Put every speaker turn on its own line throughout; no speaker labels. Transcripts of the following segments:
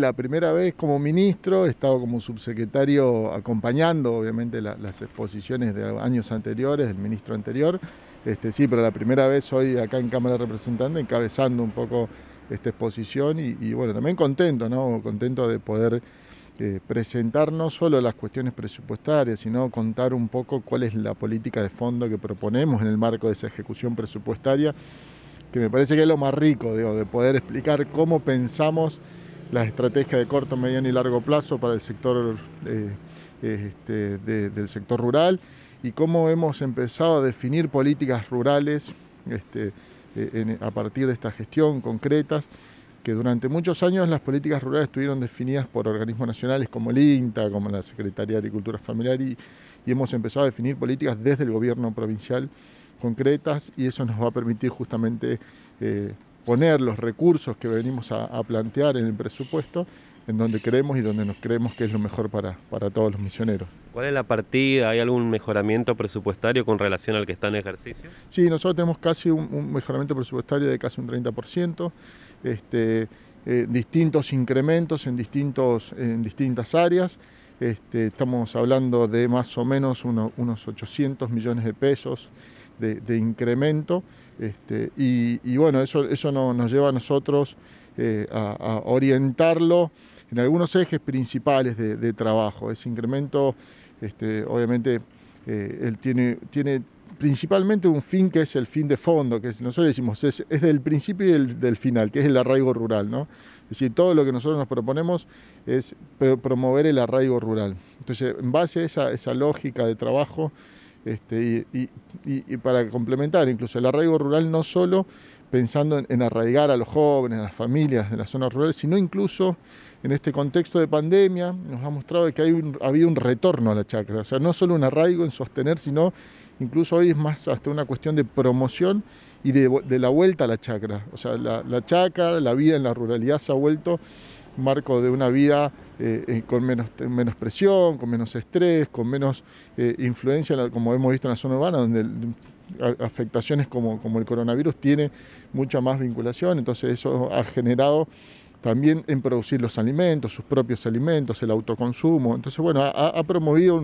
La primera vez como ministro, he estado como subsecretario acompañando obviamente las exposiciones de años anteriores, del ministro anterior. Este, sí, pero la primera vez hoy acá en Cámara de Representantes encabezando un poco esta exposición y, bueno, también contento, ¿no? Contento de poder eh, presentar no solo las cuestiones presupuestarias, sino contar un poco cuál es la política de fondo que proponemos en el marco de esa ejecución presupuestaria, que me parece que es lo más rico, digo, de poder explicar cómo pensamos las estrategias de corto, mediano y largo plazo para el sector eh, este, del sector rural y cómo hemos empezado a definir políticas rurales este, eh, a partir de esta gestión concretas, que durante muchos años las políticas rurales estuvieron definidas por organismos nacionales como el INTA, como la Secretaría de Agricultura Familiar y, hemos empezado a definir políticas desde el gobierno provincial concretas y eso nos va a permitir justamente eh, poner los recursos que venimos a, plantear en el presupuesto en donde creemos y donde nos creemos que es lo mejor para, para todos los misioneros.
¿Cuál es la partida? ¿Hay algún mejoramiento presupuestario con relación al que está en ejercicio?
Sí, nosotros tenemos casi un, mejoramiento presupuestario de casi un 30%, este, eh, distintos incrementos en, distintos, en distintas áreas. Este, estamos hablando de más o menos unos 800 millones de pesos de, incremento. Este, y, bueno, eso, eso nos lleva a nosotros eh, a, orientarlo en algunos ejes principales de, trabajo. Ese incremento, este, obviamente, eh, él tiene, tiene principalmente un fin que es el fin de fondo, que nosotros decimos es, es del principio y del, final, que es el arraigo rural. ¿no? Es decir, todo lo que nosotros nos proponemos es promover el arraigo rural. Entonces, en base a esa lógica de trabajo, este, y, para complementar, incluso el arraigo rural no solo pensando en, arraigar a los jóvenes, a las familias de las zonas rurales, sino incluso en este contexto de pandemia nos ha mostrado que hay ha habido un retorno a la chacra, o sea, no solo un arraigo en sostener, sino incluso hoy es más hasta una cuestión de promoción y de, la vuelta a la chacra, o sea, la chacra, la vida en la ruralidad se ha vuelto marco de una vida eh, eh, con menos, menos presión, con menos estrés, con menos eh, influencia, como hemos visto en la zona urbana, donde afectaciones como, el coronavirus tiene mucha más vinculación, entonces eso ha generado también en producir los alimentos, sus propios alimentos, el autoconsumo. Entonces, bueno, ha, promovido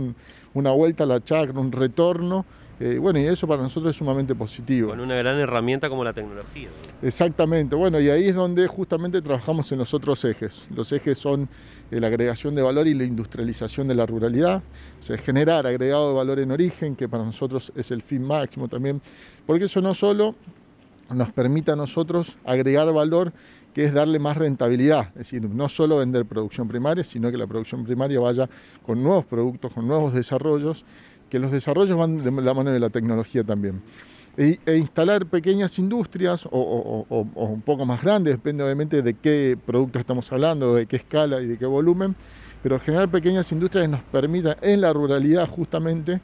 una vuelta a la chacra, un retorno eh, bueno, y eso para nosotros es sumamente positivo.
Con una gran herramienta como la tecnología.
Exactamente, bueno, y ahí es donde justamente trabajamos en los otros ejes. Los ejes son eh, la agregación de valor y la industrialización de la ruralidad, o sea, generar agregado de valor en origen, que para nosotros es el fin máximo también, porque eso no solo nos permite a nosotros agregar valor, que es darle más rentabilidad, es decir, no solo vender producción primaria, sino que la producción primaria vaya con nuevos productos, con nuevos desarrollos que los desarrollos van de la mano de la tecnología también. E, e instalar pequeñas industrias o, un poco más grandes, depende obviamente de qué producto estamos hablando, de qué escala y de qué volumen, pero generar pequeñas industrias nos permitan en la ruralidad justamente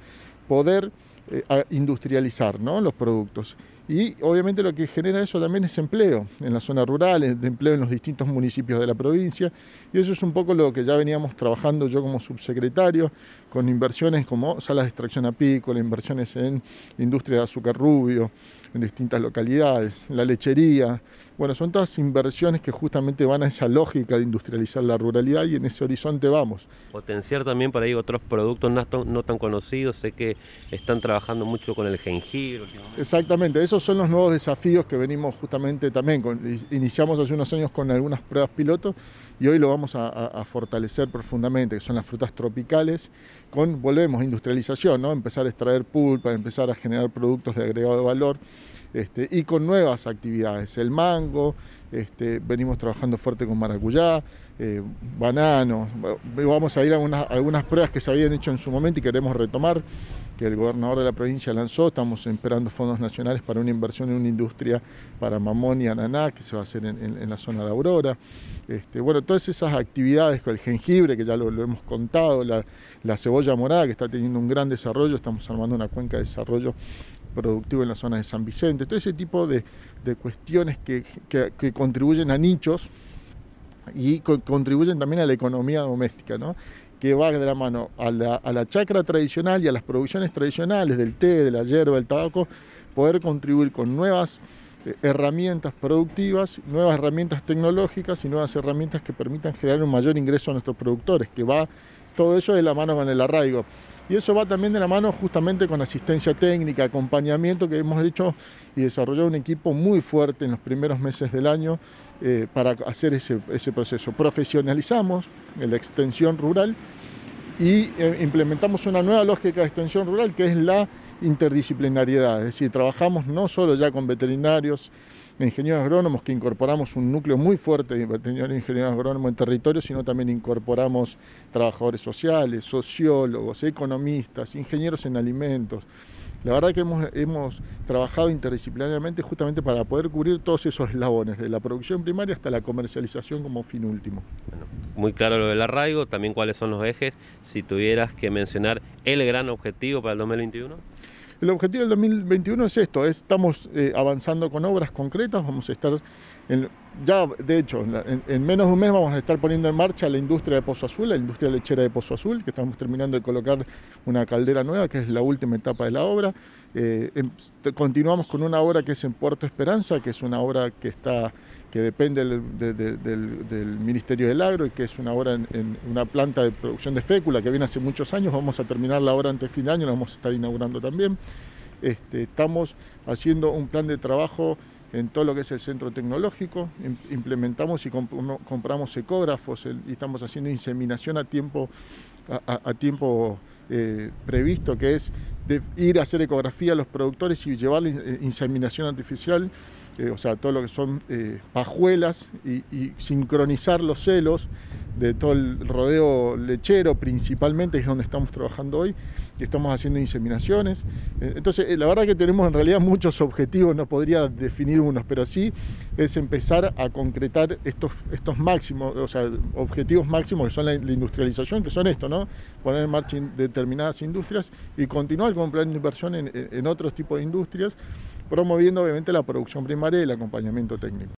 poder eh, industrializar los productos. Y obviamente lo que genera eso también es empleo en la zona rural, empleo en los distintos municipios de la provincia. Y eso es un poco lo que ya veníamos trabajando yo como subsecretario, con inversiones como salas de extracción apícola, inversiones en industria de azúcar rubio, en distintas localidades, la lechería. Bueno, son todas inversiones que justamente van a esa lógica de industrializar la ruralidad y en ese horizonte vamos.
Potenciar también por ahí otros productos no, tan conocidos, sé que están trabajando mucho con el jengibre.
Exactamente, esos son los nuevos desafíos que venimos justamente también, iniciamos hace unos años con algunas pruebas pilotos y hoy lo vamos a, fortalecer profundamente, que son las frutas tropicales, con, volvemos, industrialización, ¿no? empezar a extraer pulpa, empezar a generar productos de agregado de valor. Este, y con nuevas actividades, el mango, este, venimos trabajando fuerte con maracuyá, eh, bananos, vamos a ir a algunas pruebas que se habían hecho en su momento y queremos retomar, que el gobernador de la provincia lanzó, estamos esperando fondos nacionales para una inversión en una industria para mamón y ananá que se va a hacer en, la zona de Aurora. Este, bueno, todas esas actividades con el jengibre, que ya lo, hemos contado, la, la cebolla morada que está teniendo un gran desarrollo, estamos armando una cuenca de desarrollo productivo en la zona de San Vicente, todo ese tipo de, cuestiones que, contribuyen a nichos y contribuyen también a la economía doméstica, ¿no? Que va de la mano a la, a la chacra tradicional y a las producciones tradicionales del té, de la hierba, del tabaco, poder contribuir con nuevas eh, herramientas productivas, nuevas herramientas tecnológicas y nuevas herramientas que permitan generar un mayor ingreso a nuestros productores, que va todo eso de la mano con el arraigo. Y eso va también de la mano justamente con asistencia técnica, acompañamiento que hemos hecho y desarrollado un equipo muy fuerte en los primeros meses del año eh, para hacer ese, proceso. Profesionalizamos la extensión rural y eh, implementamos una nueva lógica de extensión rural que es la interdisciplinariedad, es decir, trabajamos no solo ya con veterinarios, ingenieros agrónomos, que incorporamos un núcleo muy fuerte de ingenieros agrónomos en territorio, sino también incorporamos trabajadores sociales, sociólogos, economistas, ingenieros en alimentos. La verdad que hemos, trabajado interdisciplinariamente justamente para poder cubrir todos esos eslabones, de la producción primaria hasta la comercialización como fin último.
Muy claro lo del arraigo, también cuáles son los ejes, si tuvieras que mencionar el gran objetivo para el 2021.
El objetivo del 2021 es esto, estamos eh, avanzando con obras concretas, vamos a estar, ya de hecho, en, menos de un mes vamos a estar poniendo en marcha la industria de Pozo Azul, la industria lechera de Pozo Azul, que estamos terminando de colocar una caldera nueva, que es la última etapa de la obra. Eh, em, continuamos con una obra que es en Puerto Esperanza, que es una obra que está que depende del, Ministerio del Agro y que es una obra en, una planta de producción de fécula que viene hace muchos años. Vamos a terminar la obra antes de fin de año, la vamos a estar inaugurando también. Este, estamos haciendo un plan de trabajo en todo lo que es el centro tecnológico, implementamos y compramos ecógrafos y estamos haciendo inseminación a tiempo, a, tiempo eh, previsto, que es de ir a hacer ecografía a los productores y llevar eh, inseminación artificial eh, o sea, todo lo que son eh, pajuelas y, sincronizar los celos de todo el rodeo lechero principalmente, es donde estamos trabajando hoy, y estamos haciendo inseminaciones. Eh, entonces, la verdad que tenemos en realidad muchos objetivos, no podría definir unos, pero sí es empezar a concretar estos, estos máximos, o sea, objetivos máximos que son la, industrialización, que son esto, ¿no? Poner en marcha determinadas industrias y continuar con un plan de inversión en, en otros tipos de industrias promoviendo obviamente la producción primaria y el acompañamiento técnico.